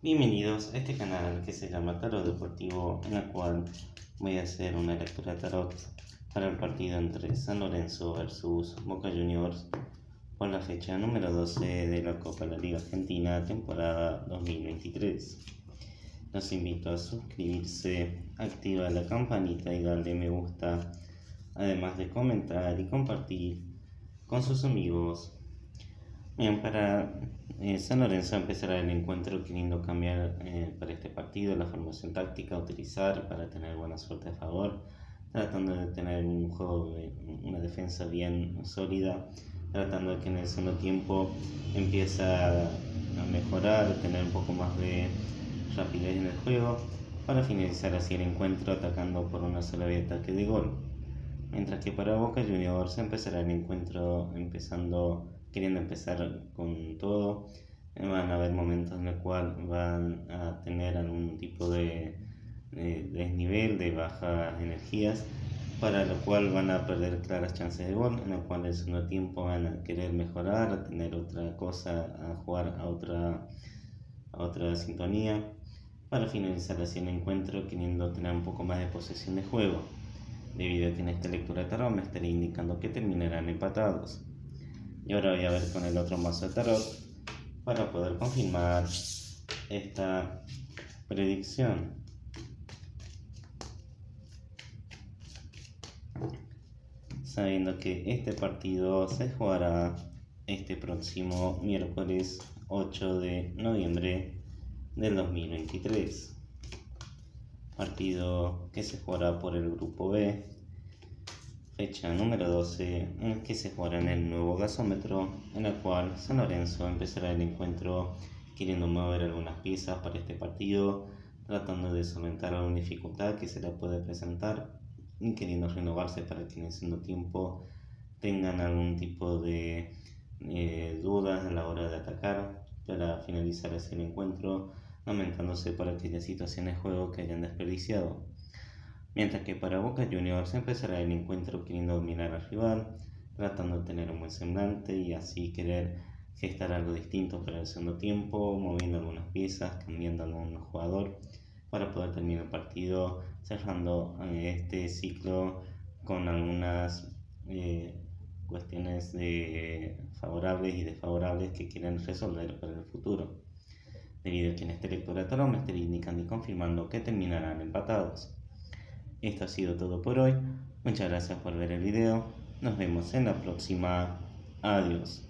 Bienvenidos a este canal que se llama Tarot Deportivo, en el cual voy a hacer una lectura tarot para el partido entre San Lorenzo versus Boca Juniors por la fecha número 12 de la Copa de la Liga Argentina, temporada 2023. Los invito a suscribirse, activar la campanita y darle me gusta, además de comentar y compartir con sus amigos Bien, para eh, San Lorenzo empezará el encuentro queriendo cambiar eh, para este partido la formación táctica a utilizar para tener buena suerte a favor, tratando de tener un juego, una defensa bien sólida, tratando de que en el segundo tiempo empiece a mejorar, tener un poco más de rapidez en el juego, para finalizar así el encuentro atacando por una sola vía de ataque de gol. Mientras que para Boca Juniors empezará el encuentro empezando queriendo empezar con todo, van a haber momentos en los cuales van a tener algún tipo de, desnivel, de bajas energías, para lo cual van a perder claras chances de gol, en lo cual en segundo tiempo van a querer mejorar, a tener otra cosa, a jugar a otra, a otra sintonía, para finalizar así el encuentro queriendo tener un poco más de posesión de juego, debido a que en esta lectura de tarot me estaría indicando que terminarán empatados. Y ahora voy a ver con el otro mazo de tarot para poder confirmar esta predicción. Sabiendo que este partido se jugará este próximo miércoles 8 de noviembre del 2023. Partido que se jugará por el grupo B fecha número 12 en que se jugará en el nuevo gasómetro, en el cual San Lorenzo empezará el encuentro queriendo mover algunas piezas para este partido, tratando de solventar alguna dificultad que se le puede presentar y queriendo renovarse para que en el segundo tiempo tengan algún tipo de eh, dudas a la hora de atacar para finalizar ese encuentro, aumentándose por aquellas situaciones de juego que hayan desperdiciado mientras que para Boca Juniors empezará el encuentro queriendo dominar al rival, tratando de tener un buen semblante y así querer gestar algo distinto para el segundo tiempo, moviendo algunas piezas, cambiando algún jugador para poder terminar el partido, cerrando eh, este ciclo con algunas eh, cuestiones de favorables y desfavorables que quieren resolver para el futuro. Debido a que en este lectura de me estaré indicando y confirmando que terminarán empatados. Esto ha sido todo por hoy. Muchas gracias por ver el video. Nos vemos en la próxima. Adiós.